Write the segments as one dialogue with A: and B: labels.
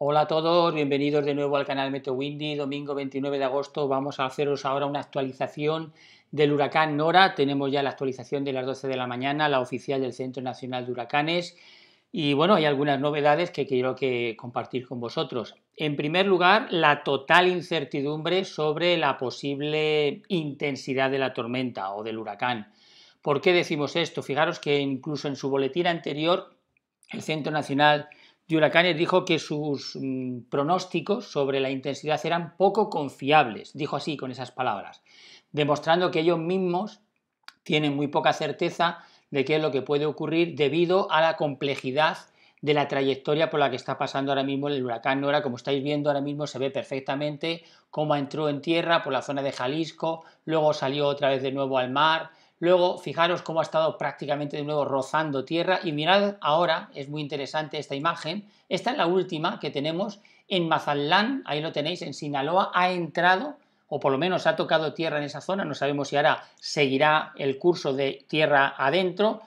A: Hola a todos, bienvenidos de nuevo al canal Meteo Windy. Domingo 29 de agosto vamos a haceros ahora una actualización del huracán Nora. Tenemos ya la actualización de las 12 de la mañana, la oficial del Centro Nacional de Huracanes. Y bueno, hay algunas novedades que quiero que compartir con vosotros. En primer lugar, la total incertidumbre sobre la posible intensidad de la tormenta o del huracán. ¿Por qué decimos esto? Fijaros que incluso en su boletín anterior, el Centro Nacional Huracanes dijo que sus mm, pronósticos sobre la intensidad eran poco confiables, dijo así con esas palabras, demostrando que ellos mismos tienen muy poca certeza de qué es lo que puede ocurrir debido a la complejidad de la trayectoria por la que está pasando ahora mismo el huracán Nora. Como estáis viendo ahora mismo se ve perfectamente cómo entró en tierra por la zona de Jalisco, luego salió otra vez de nuevo al mar, Luego, fijaros cómo ha estado prácticamente de nuevo rozando tierra y mirad ahora, es muy interesante esta imagen, esta es la última que tenemos en Mazatlán, ahí lo tenéis, en Sinaloa, ha entrado o por lo menos ha tocado tierra en esa zona, no sabemos si ahora seguirá el curso de tierra adentro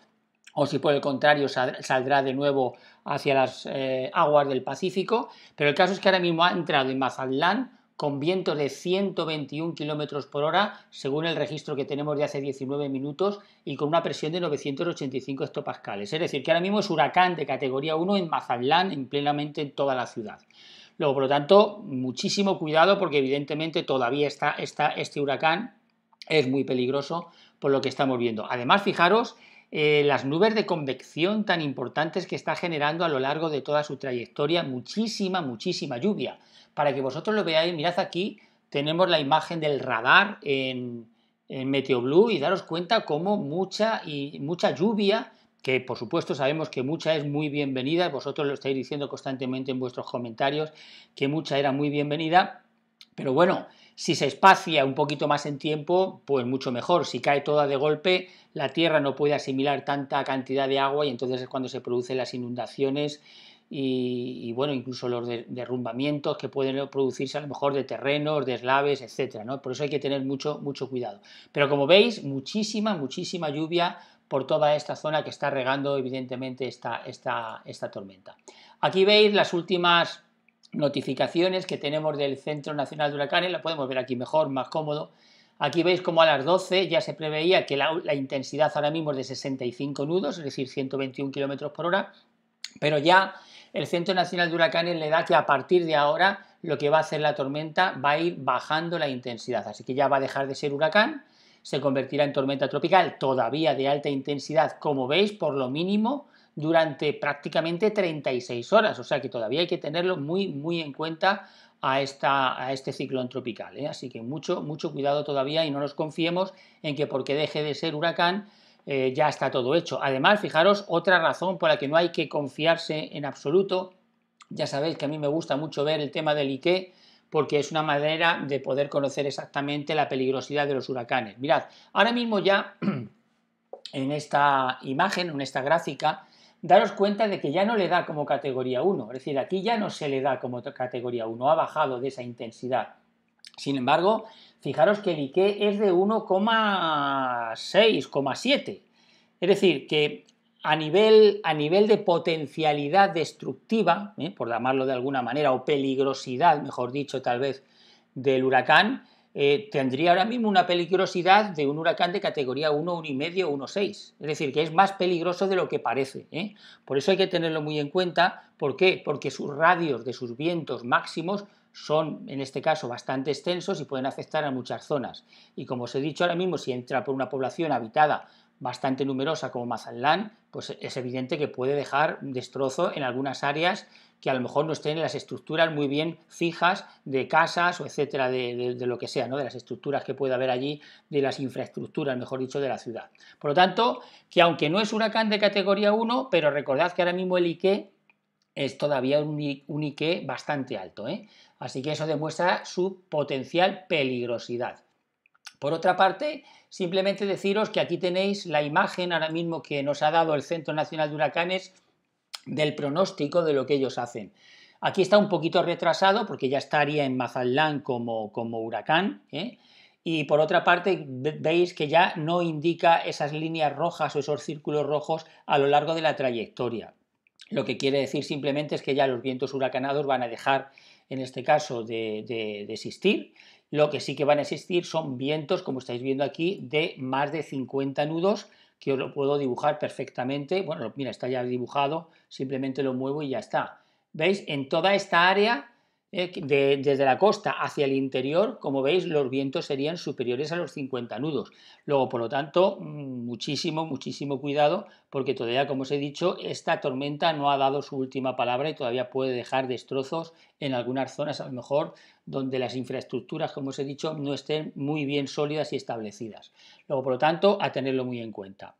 A: o si por el contrario saldrá de nuevo hacia las eh, aguas del Pacífico, pero el caso es que ahora mismo ha entrado en Mazatlán, con vientos de 121 km por hora, según el registro que tenemos de hace 19 minutos, y con una presión de 985 hectopascales. Es decir, que ahora mismo es huracán de categoría 1 en Mazatlán, en plenamente en toda la ciudad. Luego, por lo tanto, muchísimo cuidado porque evidentemente todavía está este huracán, es muy peligroso por lo que estamos viendo. Además, fijaros eh, las nubes de convección tan importantes que está generando a lo largo de toda su trayectoria, muchísima, muchísima lluvia. Para que vosotros lo veáis, mirad aquí, tenemos la imagen del radar en, en MeteoBlue y daros cuenta cómo mucha, y, mucha lluvia, que por supuesto sabemos que mucha es muy bienvenida, vosotros lo estáis diciendo constantemente en vuestros comentarios, que mucha era muy bienvenida, pero bueno, si se espacia un poquito más en tiempo, pues mucho mejor. Si cae toda de golpe, la tierra no puede asimilar tanta cantidad de agua y entonces es cuando se producen las inundaciones y, bueno, incluso los derrumbamientos que pueden producirse a lo mejor de terrenos, de eslaves, etcétera, ¿no? Por eso hay que tener mucho, mucho cuidado. Pero como veis, muchísima, muchísima lluvia por toda esta zona que está regando evidentemente esta, esta, esta tormenta. Aquí veis las últimas notificaciones que tenemos del Centro Nacional de Huracanes, la podemos ver aquí mejor, más cómodo. Aquí veis como a las 12 ya se preveía que la, intensidad ahora mismo es de 65 nudos, es decir, 121 km por hora, pero ya el Centro Nacional de Huracanes le da que a partir de ahora lo que va a hacer la tormenta va a ir bajando la intensidad, así que ya va a dejar de ser huracán, se convertirá en tormenta tropical, todavía de alta intensidad, como veis, por lo mínimo durante prácticamente 36 horas, o sea que todavía hay que tenerlo muy, muy en cuenta a, esta, a este ciclón tropical. ¿eh? Así que mucho, mucho cuidado todavía y no nos confiemos en que porque deje de ser huracán eh, ya está todo hecho. Además, fijaros, otra razón por la que no hay que confiarse en absoluto, ya sabéis que a mí me gusta mucho ver el tema del IKE, porque es una manera de poder conocer exactamente la peligrosidad de los huracanes. Mirad, ahora mismo ya en esta imagen, en esta gráfica, daros cuenta de que ya no le da como categoría 1, es decir, aquí ya no se le da como categoría 1, ha bajado de esa intensidad. Sin embargo, fijaros que el IKE es de 1,6,7. Es decir, que a nivel, a nivel de potencialidad destructiva, ¿eh? por llamarlo de alguna manera, o peligrosidad, mejor dicho, tal vez, del huracán, eh, tendría ahora mismo una peligrosidad de un huracán de categoría 1, 1,5, 1,6. Es decir, que es más peligroso de lo que parece. ¿eh? Por eso hay que tenerlo muy en cuenta. ¿Por qué? Porque sus radios de sus vientos máximos son, en este caso, bastante extensos y pueden afectar a muchas zonas. Y como os he dicho ahora mismo, si entra por una población habitada bastante numerosa como Mazatlán, pues es evidente que puede dejar destrozo en algunas áreas que a lo mejor no estén las estructuras muy bien fijas de casas o etcétera, de, lo que sea, ¿no? de las estructuras que pueda haber allí, de las infraestructuras, mejor dicho, de la ciudad. Por lo tanto, que aunque no es huracán de categoría 1, pero recordad que ahora mismo el IKE es todavía un, IKE bastante alto. ¿eh? Así que eso demuestra su potencial peligrosidad. Por otra parte, simplemente deciros que aquí tenéis la imagen ahora mismo que nos ha dado el Centro Nacional de Huracanes del pronóstico de lo que ellos hacen. Aquí está un poquito retrasado porque ya estaría en Mazatlán como, como huracán. ¿eh? Y por otra parte, veis que ya no indica esas líneas rojas o esos círculos rojos a lo largo de la trayectoria. lo que quiere decir simplemente es que ya los vientos huracanados van a dejar, en este caso, de, de existir. Lo que sí que van a existir son vientos, como estáis viendo aquí, de más de 50 nudos, que os lo puedo dibujar perfectamente. Bueno, mira, está ya dibujado, simplemente lo muevo y ya está. ¿Veis? En toda esta área eh, desde la costa hacia el interior, como veis, los vientos serían superiores a los 50 nudos. Luego, por lo tanto, mm, muchísimo, muchísimo cuidado, porque todavía, como os he dicho, esta tormenta no ha dado su última palabra y todavía puede dejar destrozos en algunas zonas, a lo mejor, donde las infraestructuras, como os he dicho, no estén muy bien sólidas y establecidas. Luego, por lo tanto, a tenerlo muy en cuenta.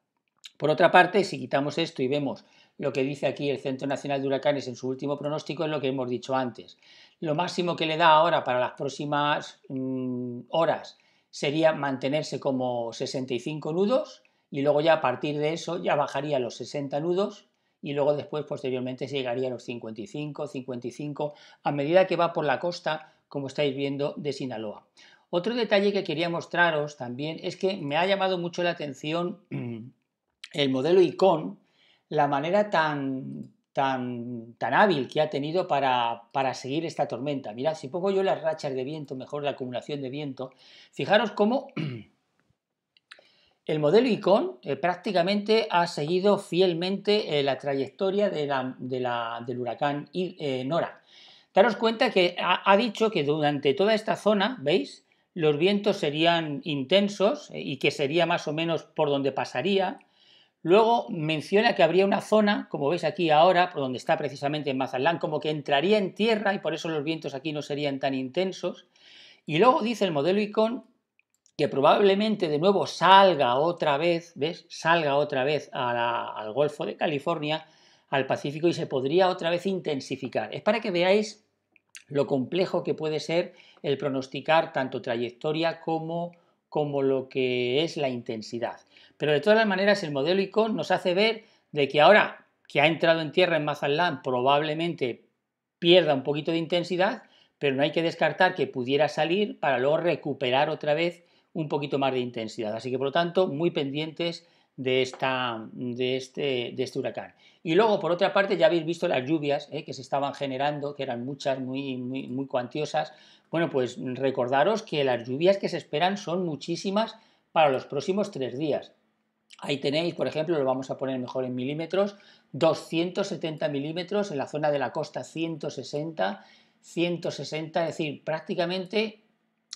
A: Por otra parte, si quitamos esto y vemos lo que dice aquí el Centro Nacional de Huracanes en su último pronóstico, es lo que hemos dicho antes. Lo máximo que le da ahora para las próximas mm, horas sería mantenerse como 65 nudos y luego ya a partir de eso ya bajaría los 60 nudos y luego después posteriormente llegaría a los 55, 55 a medida que va por la costa como estáis viendo de Sinaloa. Otro detalle que quería mostraros también es que me ha llamado mucho la atención el modelo ICON, la manera tan, tan, tan hábil que ha tenido para, seguir esta tormenta. Mirad, si pongo yo las rachas de viento, mejor la acumulación de viento, fijaros cómo el modelo ICON eh, prácticamente ha seguido fielmente eh, la trayectoria de la, del huracán eh, Nora. Daros cuenta que ha, dicho que durante toda esta zona, ¿veis? Los vientos serían intensos y que sería más o menos por donde pasaría Luego menciona que habría una zona, como veis aquí ahora, por donde está precisamente en Mazatlán, como que entraría en tierra y por eso los vientos aquí no serían tan intensos. Y luego dice el modelo ICON que probablemente de nuevo salga otra vez, ¿ves? Salga otra vez al Golfo de California, al Pacífico y se podría otra vez intensificar. Es para que veáis lo complejo que puede ser el pronosticar tanto trayectoria como como lo que es la intensidad. Pero de todas las maneras el modelo ICON nos hace ver de que ahora que ha entrado en tierra en Mazatlán probablemente pierda un poquito de intensidad, pero no hay que descartar que pudiera salir para luego recuperar otra vez un poquito más de intensidad. Así que por lo tanto, muy pendientes de, esta, de, este, de este huracán. Y luego, por otra parte, ya habéis visto las lluvias eh, que se estaban generando, que eran muchas, muy, muy, muy cuantiosas. Bueno, pues recordaros que las lluvias que se esperan son muchísimas para los próximos tres días. Ahí tenéis, por ejemplo, lo vamos a poner mejor en milímetros, 270 milímetros, en la zona de la costa 160, 160, es decir, prácticamente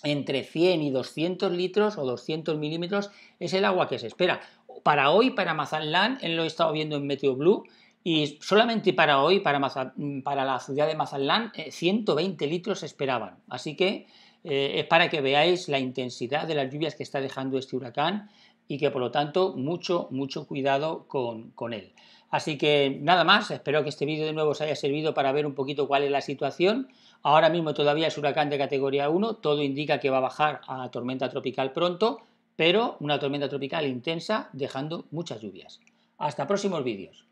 A: entre 100 y 200 litros o 200 milímetros es el agua que se espera. Para hoy, para Mazatlán, lo he estado viendo en Meteo Blue, y solamente para hoy, para, para la ciudad de Mazatlán, 120 eh, litros esperaban. Así que eh, es para que veáis la intensidad de las lluvias que está dejando este huracán y que por lo tanto mucho, mucho cuidado con, con él. Así que nada más, espero que este vídeo de nuevo os haya servido para ver un poquito cuál es la situación. Ahora mismo todavía es huracán de categoría 1, todo indica que va a bajar a tormenta tropical pronto, pero una tormenta tropical intensa dejando muchas lluvias. Hasta próximos vídeos.